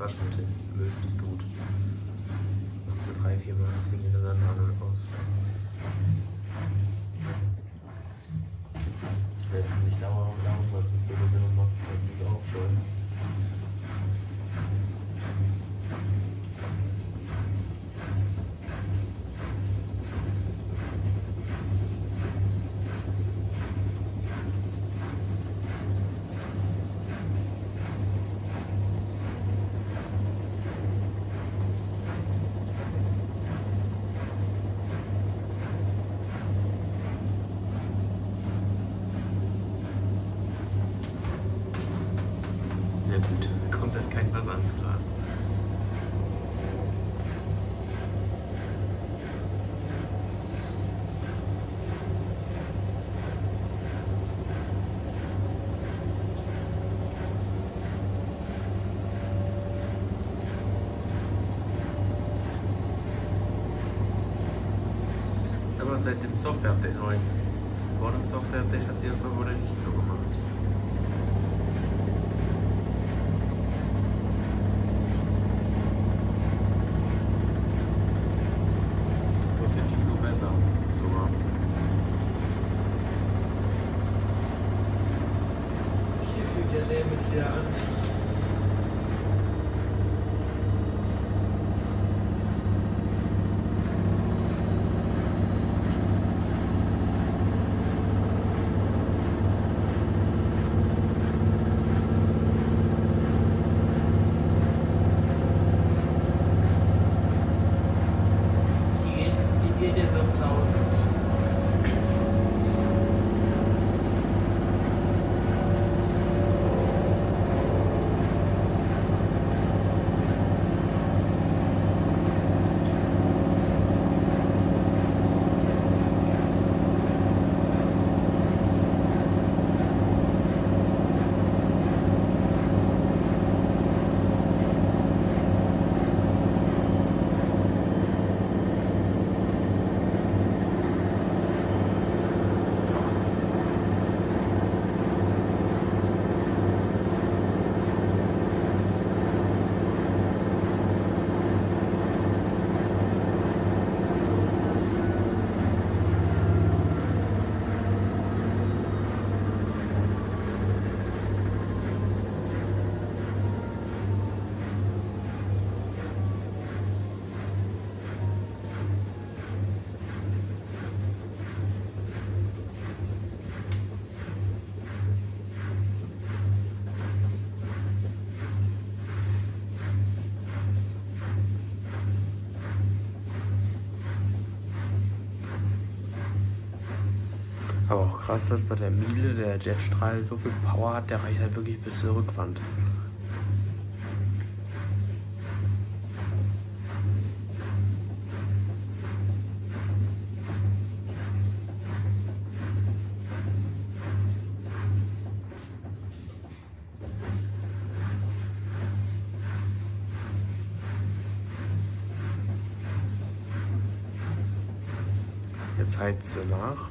Waschmittel, Müll, das Blut. Macht so drei, vier Mal fliegen hintereinander an und aus. Wer ist nicht dauerhaft lang, weil sonst würde sie noch machen, das Seit dem Software-Update neu. Vor dem Software-Update hat sie das mal wohl nicht so gemacht. Aber Aber auch krass, dass bei der Miele der Jetstrahl so viel Power hat, der reicht halt wirklich bis zur Rückwand. Jetzt heizt sie nach.